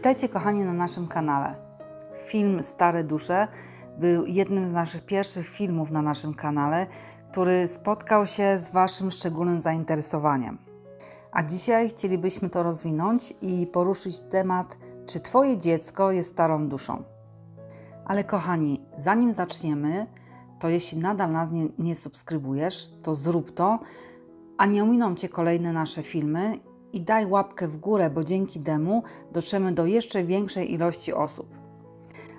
Witajcie kochani na naszym kanale. Film Stare Dusze był jednym z naszych pierwszych filmów na naszym kanale, który spotkał się z Waszym szczególnym zainteresowaniem. A dzisiaj chcielibyśmy to rozwinąć i poruszyć temat, czy Twoje dziecko jest starą duszą. Ale kochani, zanim zaczniemy, to jeśli nadal nas nie, nie subskrybujesz, to zrób to, a nie ominą Cię kolejne nasze filmy i daj łapkę w górę, bo dzięki temu dotrzemy do jeszcze większej ilości osób.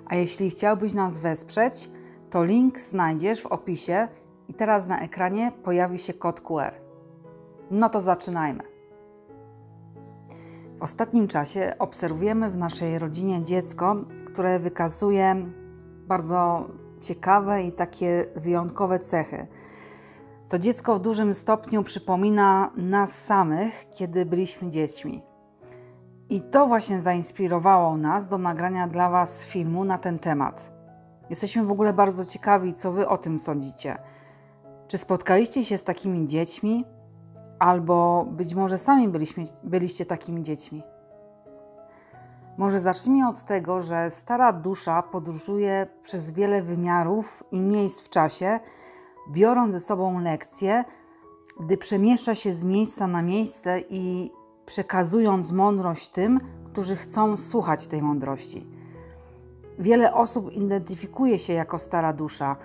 A jeśli chciałbyś nas wesprzeć, to link znajdziesz w opisie i teraz na ekranie pojawi się kod QR. No to zaczynajmy. W ostatnim czasie obserwujemy w naszej rodzinie dziecko, które wykazuje bardzo ciekawe i takie wyjątkowe cechy. To dziecko w dużym stopniu przypomina nas samych, kiedy byliśmy dziećmi. I to właśnie zainspirowało nas do nagrania dla Was filmu na ten temat. Jesteśmy w ogóle bardzo ciekawi, co Wy o tym sądzicie. Czy spotkaliście się z takimi dziećmi, albo być może sami byliśmy, byliście takimi dziećmi? Może zacznijmy od tego, że stara dusza podróżuje przez wiele wymiarów i miejsc w czasie, biorąc ze sobą lekcje, gdy przemieszcza się z miejsca na miejsce i przekazując mądrość tym, którzy chcą słuchać tej mądrości. Wiele osób identyfikuje się jako stara dusza,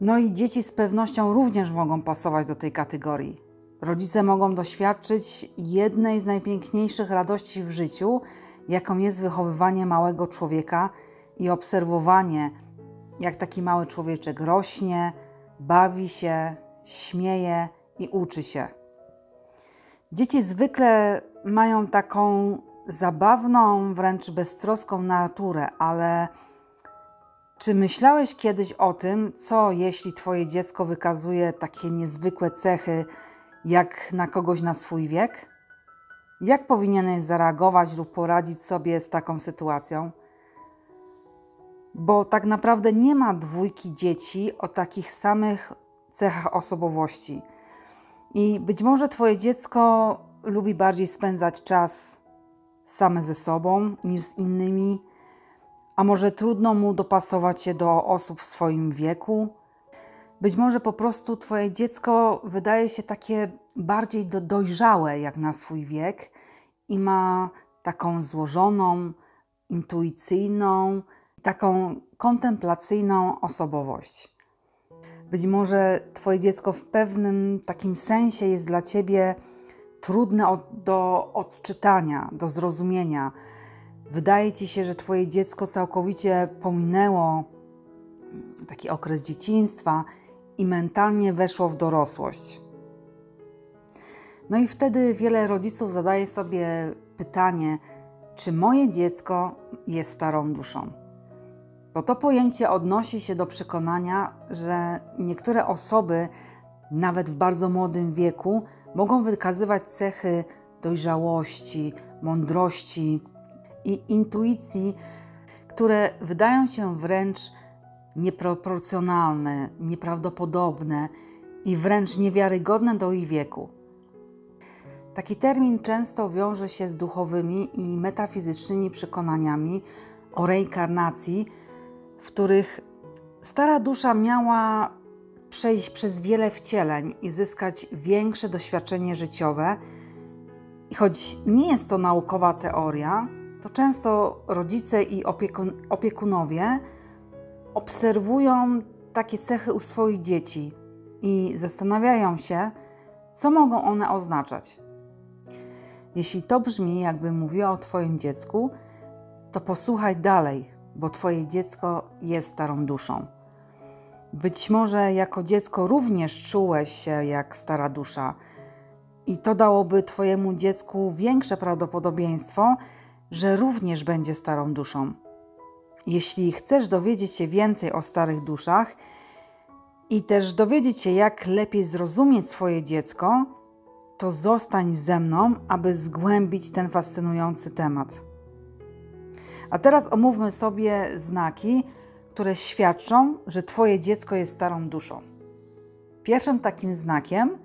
no i dzieci z pewnością również mogą pasować do tej kategorii. Rodzice mogą doświadczyć jednej z najpiękniejszych radości w życiu, jaką jest wychowywanie małego człowieka i obserwowanie, jak taki mały człowieczek rośnie, bawi się, śmieje i uczy się. Dzieci zwykle mają taką zabawną, wręcz beztroską naturę, ale czy myślałeś kiedyś o tym, co jeśli Twoje dziecko wykazuje takie niezwykłe cechy, jak na kogoś na swój wiek? Jak powinieneś zareagować lub poradzić sobie z taką sytuacją? Bo tak naprawdę nie ma dwójki dzieci o takich samych cechach osobowości. I być może Twoje dziecko lubi bardziej spędzać czas same ze sobą niż z innymi, a może trudno mu dopasować się do osób w swoim wieku. Być może po prostu Twoje dziecko wydaje się takie bardziej do, dojrzałe jak na swój wiek i ma taką złożoną, intuicyjną, taką kontemplacyjną osobowość. Być może Twoje dziecko w pewnym takim sensie jest dla Ciebie trudne od, do odczytania, do zrozumienia. Wydaje Ci się, że Twoje dziecko całkowicie pominęło taki okres dzieciństwa i mentalnie weszło w dorosłość. No i wtedy wiele rodziców zadaje sobie pytanie, czy moje dziecko jest starą duszą? Bo to pojęcie odnosi się do przekonania, że niektóre osoby, nawet w bardzo młodym wieku, mogą wykazywać cechy dojrzałości, mądrości i intuicji, które wydają się wręcz nieproporcjonalne, nieprawdopodobne i wręcz niewiarygodne do ich wieku. Taki termin często wiąże się z duchowymi i metafizycznymi przekonaniami o reinkarnacji, w których stara dusza miała przejść przez wiele wcieleń i zyskać większe doświadczenie życiowe. I choć nie jest to naukowa teoria, to często rodzice i opiekun opiekunowie obserwują takie cechy u swoich dzieci i zastanawiają się, co mogą one oznaczać. Jeśli to brzmi, jakby mówiła o Twoim dziecku, to posłuchaj dalej, bo Twoje dziecko jest starą duszą. Być może jako dziecko również czułeś się jak stara dusza, i to dałoby Twojemu dziecku większe prawdopodobieństwo, że również będzie starą duszą. Jeśli chcesz dowiedzieć się więcej o starych duszach i też dowiedzieć się, jak lepiej zrozumieć swoje dziecko, to zostań ze mną, aby zgłębić ten fascynujący temat. A teraz omówmy sobie znaki, które świadczą, że Twoje dziecko jest starą duszą. Pierwszym takim znakiem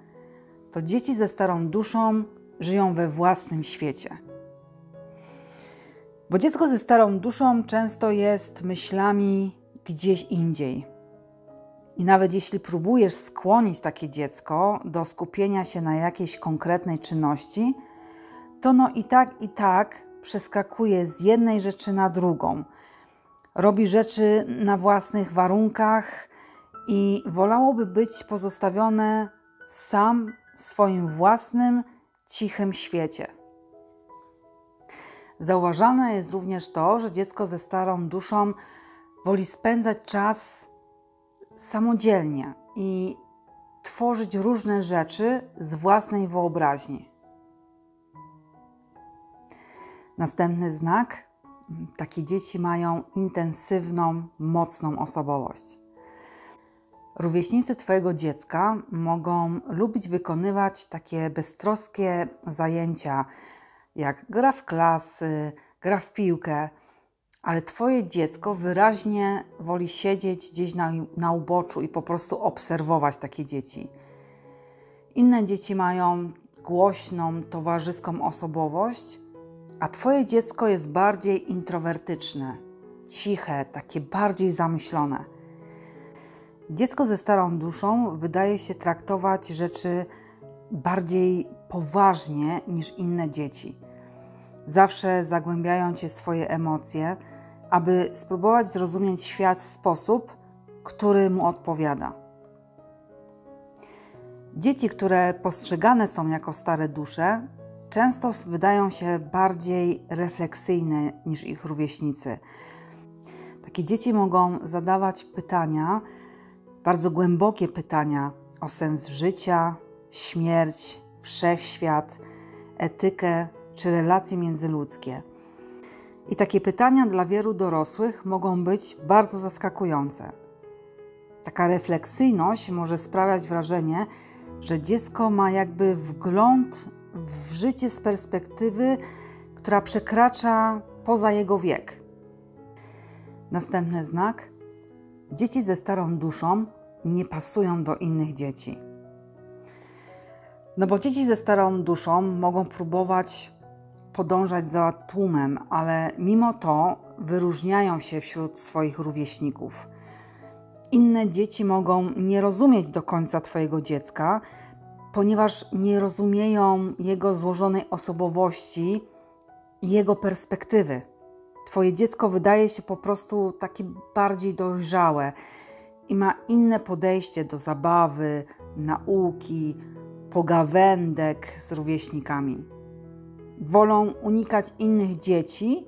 to dzieci ze starą duszą żyją we własnym świecie. Bo dziecko ze starą duszą często jest myślami gdzieś indziej. I nawet jeśli próbujesz skłonić takie dziecko do skupienia się na jakiejś konkretnej czynności, to no i tak, i tak przeskakuje z jednej rzeczy na drugą. Robi rzeczy na własnych warunkach i wolałoby być pozostawione sam w swoim własnym, cichym świecie. Zauważalne jest również to, że dziecko ze starą duszą woli spędzać czas samodzielnie i tworzyć różne rzeczy z własnej wyobraźni. Następny znak: takie dzieci mają intensywną, mocną osobowość. Rówieśnicy Twojego dziecka mogą lubić wykonywać takie beztroskie zajęcia, jak gra w klasy, gra w piłkę, ale Twoje dziecko wyraźnie woli siedzieć gdzieś na, na uboczu i po prostu obserwować takie dzieci. Inne dzieci mają głośną, towarzyską osobowość, a Twoje dziecko jest bardziej introwertyczne, ciche, takie bardziej zamyślone. Dziecko ze starą duszą wydaje się traktować rzeczy bardziej poważnie niż inne dzieci. Zawsze zagłębiają cię swoje emocje, aby spróbować zrozumieć świat w sposób, który mu odpowiada. Dzieci, które postrzegane są jako stare dusze, często wydają się bardziej refleksyjne niż ich rówieśnicy. Takie dzieci mogą zadawać pytania, bardzo głębokie pytania o sens życia, śmierć, wszechświat, etykę czy relacje międzyludzkie. I takie pytania dla wielu dorosłych mogą być bardzo zaskakujące. Taka refleksyjność może sprawiać wrażenie, że dziecko ma jakby wgląd w życie z perspektywy, która przekracza poza jego wiek. Następny znak: dzieci ze starą duszą nie pasują do innych dzieci. No bo dzieci ze starą duszą mogą próbować podążać za tłumem, ale mimo to wyróżniają się wśród swoich rówieśników. Inne dzieci mogą nie rozumieć do końca Twojego dziecka, ponieważ nie rozumieją jego złożonej osobowości jego perspektywy. Twoje dziecko wydaje się po prostu takie bardziej dojrzałe i ma inne podejście do zabawy, nauki, pogawędek z rówieśnikami. Wolą unikać innych dzieci,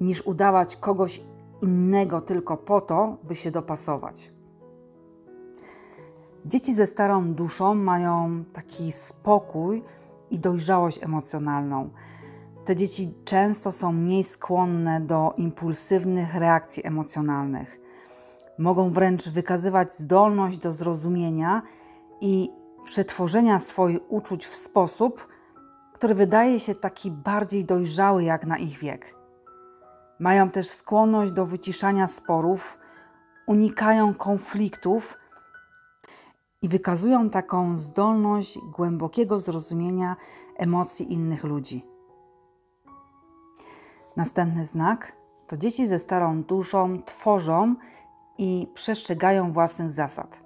niż udawać kogoś innego tylko po to, by się dopasować. Dzieci ze starą duszą mają taki spokój i dojrzałość emocjonalną. Te dzieci często są mniej skłonne do impulsywnych reakcji emocjonalnych. Mogą wręcz wykazywać zdolność do zrozumienia i przetworzenia swoich uczuć w sposób, który wydaje się taki bardziej dojrzały jak na ich wiek. Mają też skłonność do wyciszania sporów, unikają konfliktów i wykazują taką zdolność głębokiego zrozumienia emocji innych ludzi. Następny znak to dzieci ze starą duszą tworzą i przestrzegają własnych zasad.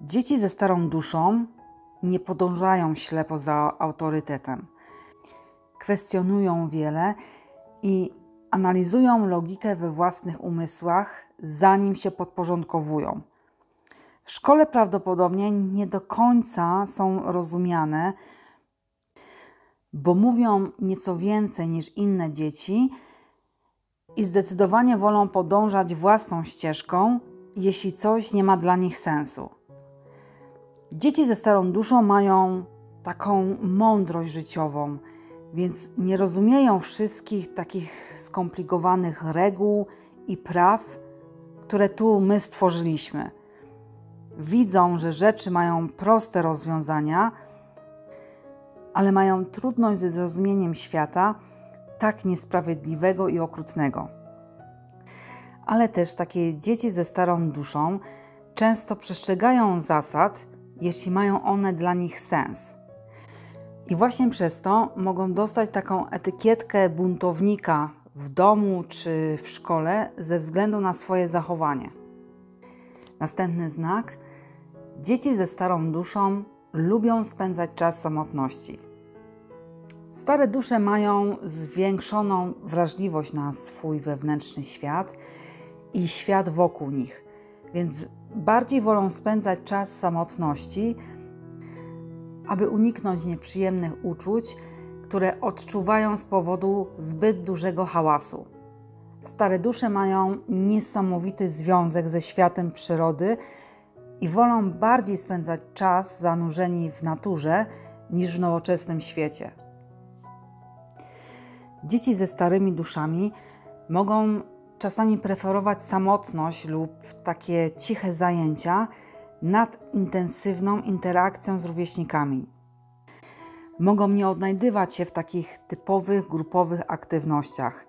Dzieci ze starą duszą nie podążają ślepo za autorytetem. Kwestionują wiele i analizują logikę we własnych umysłach, zanim się podporządkowują. W szkole prawdopodobnie nie do końca są rozumiane, bo mówią nieco więcej niż inne dzieci i zdecydowanie wolą podążać własną ścieżką, jeśli coś nie ma dla nich sensu. Dzieci ze starą duszą mają taką mądrość życiową, więc nie rozumieją wszystkich takich skomplikowanych reguł i praw, które tu my stworzyliśmy. Widzą, że rzeczy mają proste rozwiązania, ale mają trudność ze zrozumieniem świata tak niesprawiedliwego i okrutnego. Ale też takie dzieci ze starą duszą często przestrzegają zasad, jeśli mają one dla nich sens. I właśnie przez to mogą dostać taką etykietkę buntownika w domu czy w szkole ze względu na swoje zachowanie. Następny znak. Dzieci ze starą duszą lubią spędzać czas samotności. Stare dusze mają zwiększoną wrażliwość na swój wewnętrzny świat i świat wokół nich, więc bardziej wolą spędzać czas samotności, aby uniknąć nieprzyjemnych uczuć, które odczuwają z powodu zbyt dużego hałasu. Stare dusze mają niesamowity związek ze światem przyrody i wolą bardziej spędzać czas zanurzeni w naturze niż w nowoczesnym świecie. Dzieci ze starymi duszami mogą czasami preferować samotność lub takie ciche zajęcia nad intensywną interakcją z rówieśnikami. Mogą nie odnajdywać się w takich typowych grupowych aktywnościach,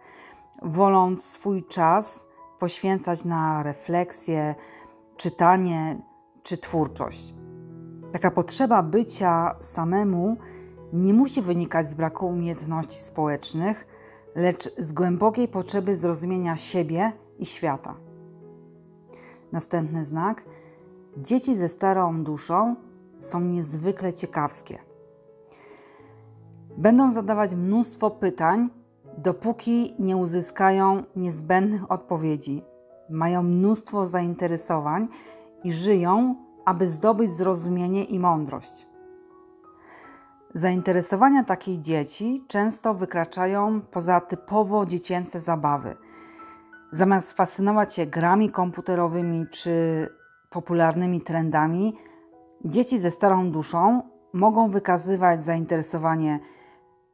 woląc swój czas poświęcać na refleksję, czytanie czy twórczość. Taka potrzeba bycia samemu nie musi wynikać z braku umiejętności społecznych, lecz z głębokiej potrzeby zrozumienia siebie i świata. Następny znak. Dzieci ze starą duszą są niezwykle ciekawskie. Będą zadawać mnóstwo pytań, dopóki nie uzyskają niezbędnych odpowiedzi. Mają mnóstwo zainteresowań i żyją, aby zdobyć zrozumienie i mądrość. Zainteresowania takich dzieci często wykraczają poza typowo dziecięce zabawy. Zamiast fascynować się grami komputerowymi czy popularnymi trendami, dzieci ze starą duszą mogą wykazywać zainteresowanie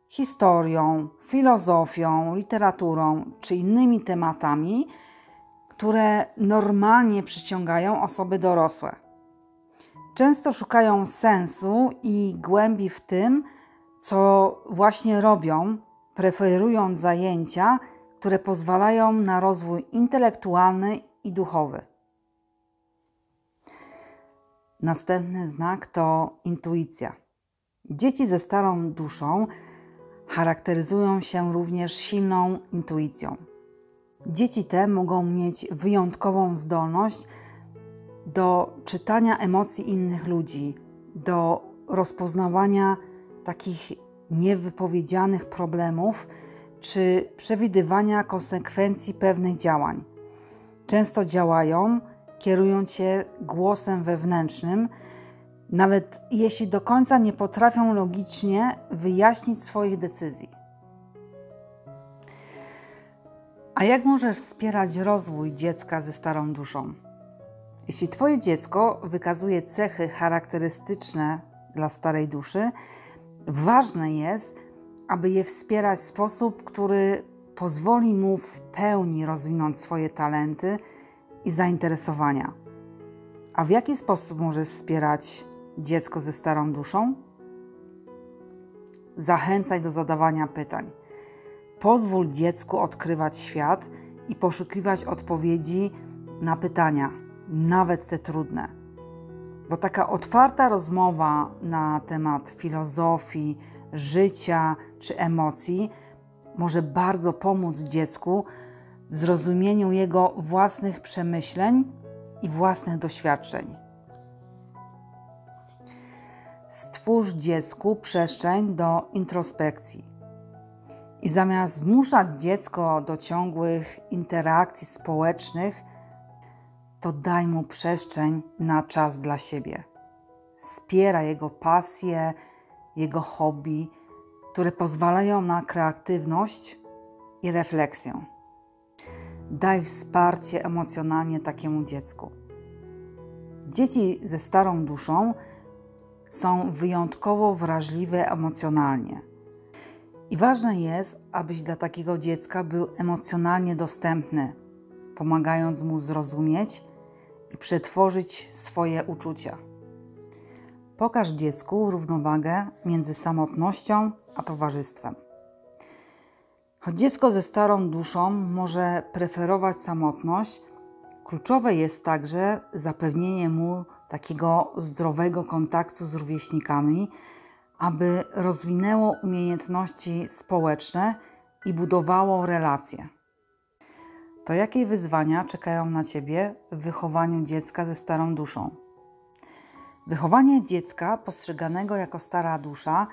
historią, filozofią, literaturą czy innymi tematami, które normalnie przyciągają osoby dorosłe. Często szukają sensu i głębi w tym, co właśnie robią, preferując zajęcia, które pozwalają na rozwój intelektualny i duchowy. Następny znak to intuicja. Dzieci ze starą duszą charakteryzują się również silną intuicją. Dzieci te mogą mieć wyjątkową zdolność do czytania emocji innych ludzi, do rozpoznawania takich niewypowiedzianych problemów czy przewidywania konsekwencji pewnych działań. Często działają kierując się głosem wewnętrznym, nawet jeśli do końca nie potrafią logicznie wyjaśnić swoich decyzji. A jak możesz wspierać rozwój dziecka ze starą duszą? Jeśli Twoje dziecko wykazuje cechy charakterystyczne dla starej duszy, ważne jest, aby je wspierać w sposób, który pozwoli mu w pełni rozwinąć swoje talenty i zainteresowania. A w jaki sposób możesz wspierać dziecko ze starą duszą? Zachęcaj do zadawania pytań. Pozwól dziecku odkrywać świat i poszukiwać odpowiedzi na pytania, nawet te trudne. Bo taka otwarta rozmowa na temat filozofii, życia czy emocji może bardzo pomóc dziecku w zrozumieniu jego własnych przemyśleń i własnych doświadczeń. Stwórz dziecku przestrzeń do introspekcji. I zamiast zmuszać dziecko do ciągłych interakcji społecznych, to daj mu przestrzeń na czas dla siebie. Wspiera jego pasje, jego hobby, które pozwalają na kreatywność i refleksję. Daj wsparcie emocjonalnie takiemu dziecku. Dzieci ze starą duszą są wyjątkowo wrażliwe emocjonalnie. I ważne jest, abyś dla takiego dziecka był emocjonalnie dostępny, pomagając mu zrozumieć i przetworzyć swoje uczucia. Pokaż dziecku równowagę między samotnością a towarzystwem. Choć dziecko ze starą duszą może preferować samotność, kluczowe jest także zapewnienie mu takiego zdrowego kontaktu z rówieśnikami, aby rozwinęło umiejętności społeczne i budowało relacje. To jakie wyzwania czekają na Ciebie w wychowaniu dziecka ze starą duszą? Wychowanie dziecka postrzeganego jako stara dusza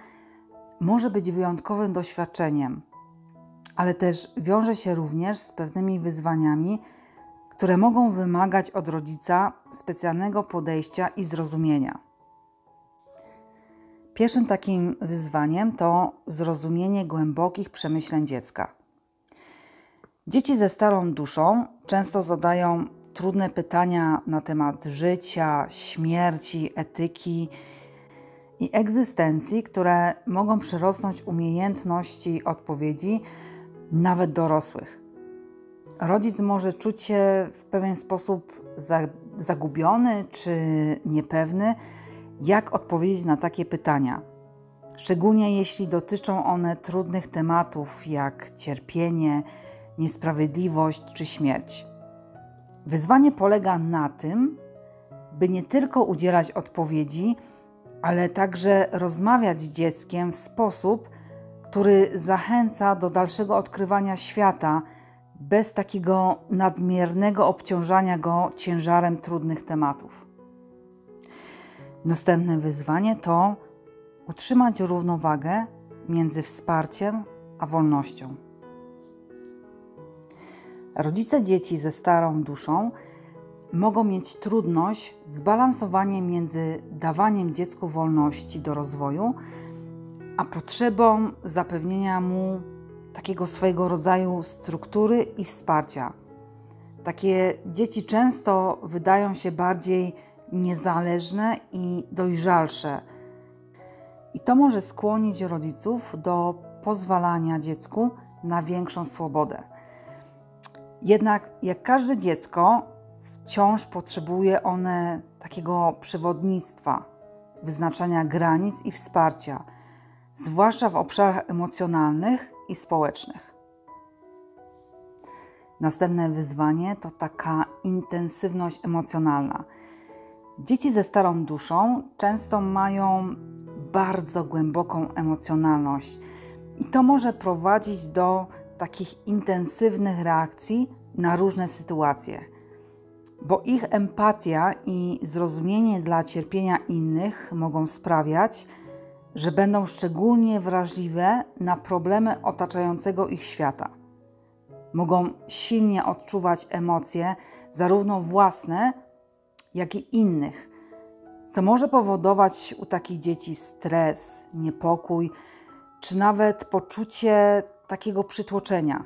może być wyjątkowym doświadczeniem, ale też wiąże się również z pewnymi wyzwaniami, które mogą wymagać od rodzica specjalnego podejścia i zrozumienia. Pierwszym takim wyzwaniem to zrozumienie głębokich przemyśleń dziecka. Dzieci ze starą duszą często zadają trudne pytania na temat życia, śmierci, etyki i egzystencji, które mogą przerosnąć umiejętności odpowiedzi nawet dorosłych. Rodzic może czuć się w pewien sposób zagubiony czy niepewny, jak odpowiedzieć na takie pytania. Szczególnie jeśli dotyczą one trudnych tematów jak cierpienie, niesprawiedliwość czy śmierć. Wyzwanie polega na tym, by nie tylko udzielać odpowiedzi, ale także rozmawiać z dzieckiem w sposób, który zachęca do dalszego odkrywania świata bez takiego nadmiernego obciążania go ciężarem trudnych tematów. Następne wyzwanie to utrzymać równowagę między wsparciem a wolnością. Rodzice dzieci ze starą duszą mogą mieć trudność z balansowaniem między dawaniem dziecku wolności do rozwoju, a potrzebą zapewnienia mu takiego swojego rodzaju struktury i wsparcia. Takie dzieci często wydają się bardziej niezależne i dojrzalsze. I to może skłonić rodziców do pozwalania dziecku na większą swobodę. Jednak jak każde dziecko, wciąż potrzebuje one takiego przewodnictwa, wyznaczania granic i wsparcia, zwłaszcza w obszarach emocjonalnych i społecznych. Następne wyzwanie to taka intensywność emocjonalna. Dzieci ze starą duszą często mają bardzo głęboką emocjonalność i to może prowadzić do takich intensywnych reakcji na różne sytuacje, bo ich empatia i zrozumienie dla cierpienia innych mogą sprawiać, że będą szczególnie wrażliwe na problemy otaczającego ich świata. Mogą silnie odczuwać emocje, zarówno własne, jak i innych, co może powodować u takich dzieci stres, niepokój, czy nawet poczucie takiego przytłoczenia.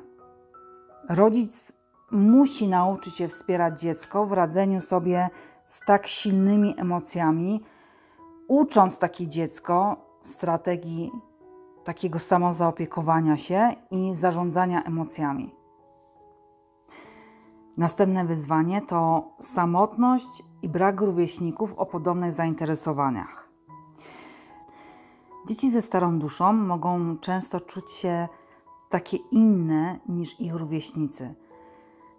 Rodzic musi nauczyć się wspierać dziecko w radzeniu sobie z tak silnymi emocjami, ucząc takie dziecko strategii takiego samozaopiekowania się i zarządzania emocjami. Następne wyzwanie to samotność i brak rówieśników o podobnych zainteresowaniach. Dzieci ze starą duszą mogą często czuć się takie inne niż ich rówieśnicy,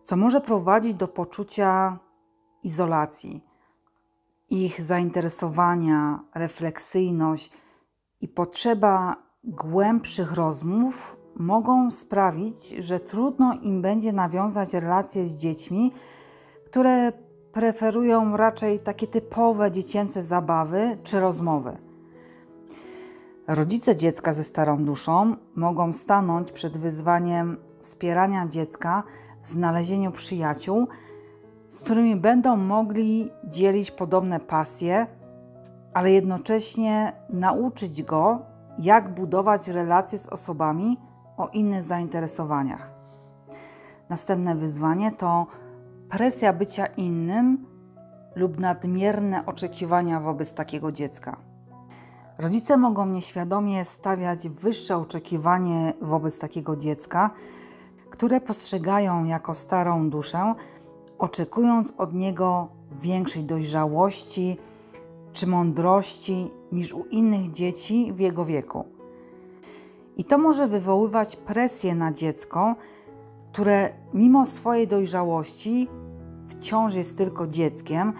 co może prowadzić do poczucia izolacji. Ich zainteresowania, refleksyjność i potrzeba głębszych rozmów mogą sprawić, że trudno im będzie nawiązać relacje z dziećmi, które preferują raczej takie typowe dziecięce zabawy czy rozmowy. Rodzice dziecka ze starą duszą mogą stanąć przed wyzwaniem wspierania dziecka w znalezieniu przyjaciół, z którymi będą mogli dzielić podobne pasje, ale jednocześnie nauczyć go, jak budować relacje z osobami o innych zainteresowaniach. Następne wyzwanie to presja bycia innym lub nadmierne oczekiwania wobec takiego dziecka. Rodzice mogą nieświadomie stawiać wyższe oczekiwanie wobec takiego dziecka, które postrzegają jako starą duszę, oczekując od niego większej dojrzałości czy mądrości niż u innych dzieci w jego wieku. I to może wywoływać presję na dziecko, które mimo swojej dojrzałości wciąż jest tylko dzieckiem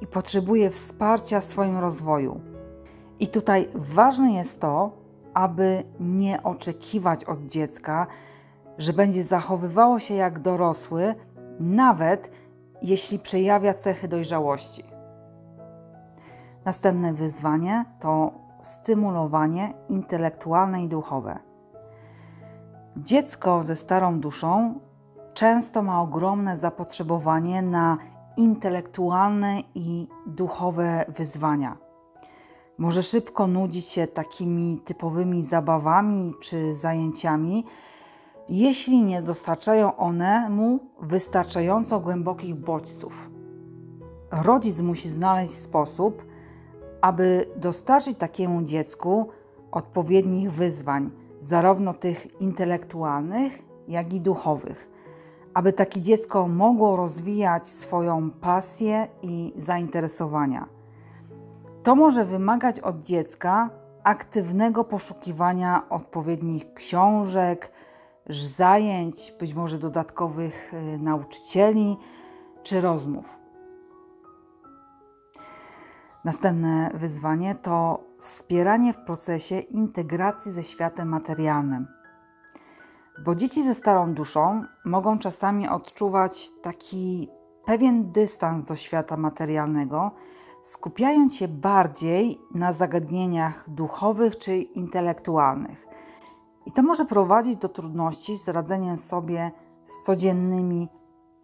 i potrzebuje wsparcia w swoim rozwoju. I tutaj ważne jest to, aby nie oczekiwać od dziecka, że będzie zachowywało się jak dorosły, nawet jeśli przejawia cechy dojrzałości. Następne wyzwanie to stymulowanie intelektualne i duchowe. Dziecko ze starą duszą często ma ogromne zapotrzebowanie na intelektualne i duchowe wyzwania. Może szybko nudzić się takimi typowymi zabawami czy zajęciami, jeśli nie dostarczają one mu wystarczająco głębokich bodźców. Rodzic musi znaleźć sposób, aby dostarczyć takiemu dziecku odpowiednich wyzwań, zarówno tych intelektualnych, jak i duchowych, aby takie dziecko mogło rozwijać swoją pasję i zainteresowania. To może wymagać od dziecka aktywnego poszukiwania odpowiednich książek, zajęć, być może dodatkowych y, nauczycieli czy rozmów. Następne wyzwanie to wspieranie w procesie integracji ze światem materialnym. Bo dzieci ze starą duszą mogą czasami odczuwać taki pewien dystans do świata materialnego, skupiając się bardziej na zagadnieniach duchowych czy intelektualnych. I to może prowadzić do trudności z radzeniem sobie z codziennymi,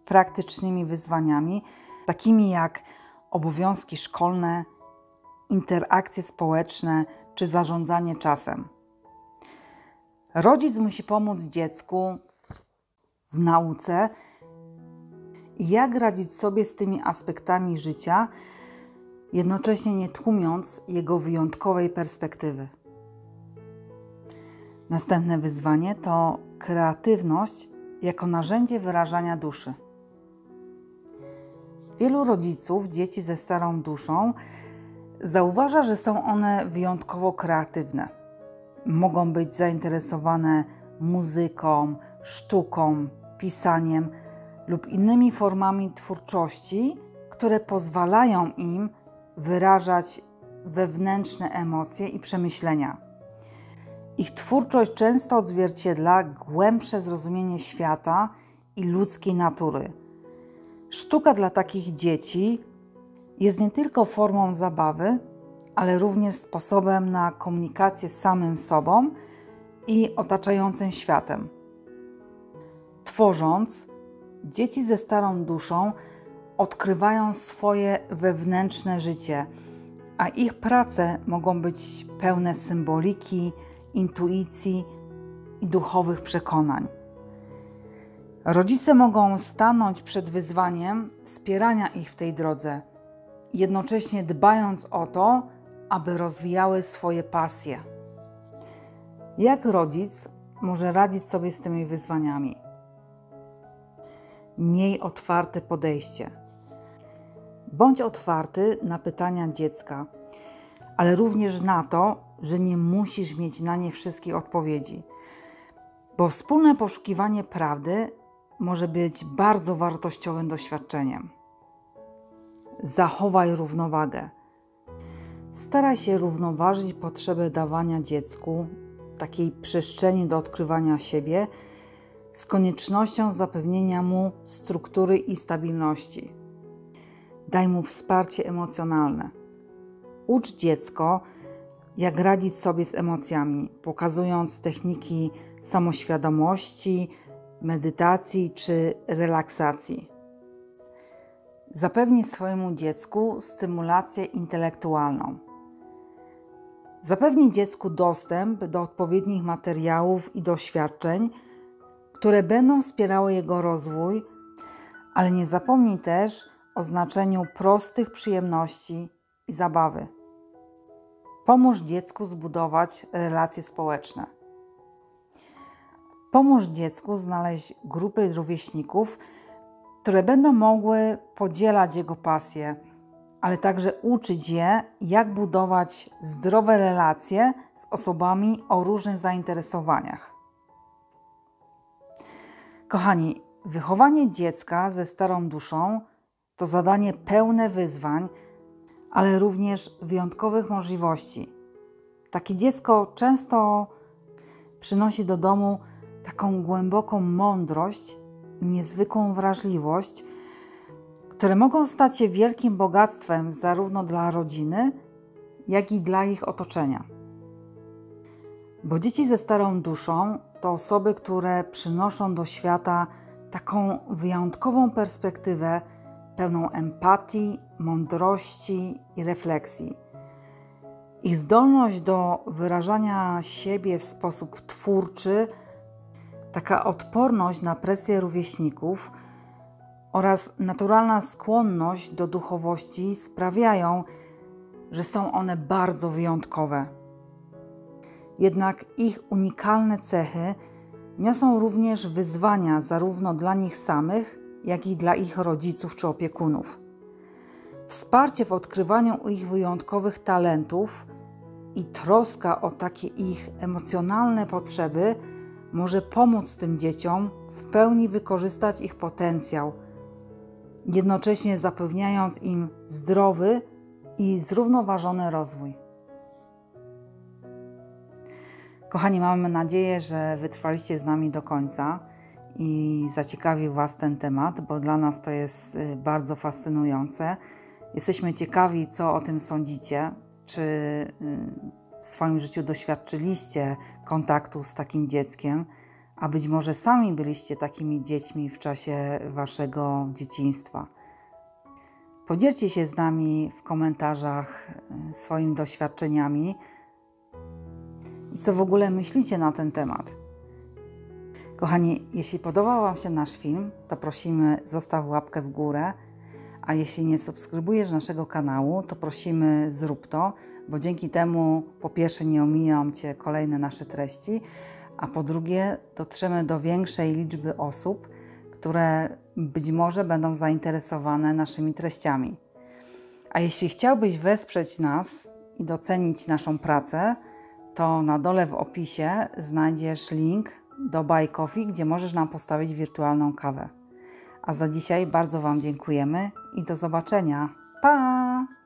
praktycznymi wyzwaniami, takimi jak obowiązki szkolne, interakcje społeczne czy zarządzanie czasem. Rodzic musi pomóc dziecku w nauce jak radzić sobie z tymi aspektami życia, jednocześnie nie tłumiąc jego wyjątkowej perspektywy. Następne wyzwanie to kreatywność jako narzędzie wyrażania duszy. Wielu rodziców dzieci ze starą duszą zauważa, że są one wyjątkowo kreatywne. Mogą być zainteresowane muzyką, sztuką, pisaniem lub innymi formami twórczości, które pozwalają im wyrażać wewnętrzne emocje i przemyślenia. Ich twórczość często odzwierciedla głębsze zrozumienie świata i ludzkiej natury. Sztuka dla takich dzieci jest nie tylko formą zabawy, ale również sposobem na komunikację z samym sobą i otaczającym światem. Tworząc, dzieci ze starą duszą odkrywają swoje wewnętrzne życie, a ich prace mogą być pełne symboliki, intuicji i duchowych przekonań. Rodzice mogą stanąć przed wyzwaniem wspierania ich w tej drodze, jednocześnie dbając o to, aby rozwijały swoje pasje. Jak rodzic może radzić sobie z tymi wyzwaniami? Miej otwarte podejście. Bądź otwarty na pytania dziecka, ale również na to, że nie musisz mieć na nie wszystkich odpowiedzi, bo wspólne poszukiwanie prawdy może być bardzo wartościowym doświadczeniem. Zachowaj równowagę. Staraj się równoważyć potrzebę dawania dziecku takiej przestrzeni do odkrywania siebie z koniecznością zapewnienia mu struktury i stabilności. Daj mu wsparcie emocjonalne. Ucz dziecko, jak radzić sobie z emocjami, pokazując techniki samoświadomości, medytacji czy relaksacji. Zapewni swojemu dziecku stymulację intelektualną. Zapewni dziecku dostęp do odpowiednich materiałów i doświadczeń, które będą wspierały jego rozwój, ale nie zapomnij też o znaczeniu prostych przyjemności i zabawy. Pomóż dziecku zbudować relacje społeczne. Pomóż dziecku znaleźć grupy rówieśników, które będą mogły podzielać jego pasje, ale także uczyć je, jak budować zdrowe relacje z osobami o różnych zainteresowaniach. Kochani, wychowanie dziecka ze starą duszą to zadanie pełne wyzwań, ale również wyjątkowych możliwości. Takie dziecko często przynosi do domu taką głęboką mądrość i niezwykłą wrażliwość, które mogą stać się wielkim bogactwem zarówno dla rodziny, jak i dla ich otoczenia. Bo dzieci ze starą duszą to osoby, które przynoszą do świata taką wyjątkową perspektywę, pełną empatii, mądrości i refleksji. Ich zdolność do wyrażania siebie w sposób twórczy, taka odporność na presję rówieśników oraz naturalna skłonność do duchowości sprawiają, że są one bardzo wyjątkowe. Jednak ich unikalne cechy niosą również wyzwania zarówno dla nich samych, jak i dla ich rodziców czy opiekunów. Wsparcie w odkrywaniu ich wyjątkowych talentów i troska o takie ich emocjonalne potrzeby może pomóc tym dzieciom w pełni wykorzystać ich potencjał, jednocześnie zapewniając im zdrowy i zrównoważony rozwój. Kochani, mamy nadzieję, że wytrwaliście z nami do końca i zaciekawił Was ten temat, bo dla nas to jest y, bardzo fascynujące. Jesteśmy ciekawi, co o tym sądzicie. Czy y, w swoim życiu doświadczyliście kontaktu z takim dzieckiem, a być może sami byliście takimi dziećmi w czasie Waszego dzieciństwa. Podzielcie się z nami w komentarzach y, swoimi doświadczeniami i co w ogóle myślicie na ten temat. Kochani, jeśli podobał Wam się nasz film, to prosimy zostaw łapkę w górę, a jeśli nie subskrybujesz naszego kanału, to prosimy zrób to, bo dzięki temu po pierwsze nie omijają Cię kolejne nasze treści, a po drugie dotrzemy do większej liczby osób, które być może będą zainteresowane naszymi treściami. A jeśli chciałbyś wesprzeć nas i docenić naszą pracę, to na dole w opisie znajdziesz link do Buy Coffee, gdzie możesz nam postawić wirtualną kawę. A za dzisiaj bardzo Wam dziękujemy i do zobaczenia. Pa!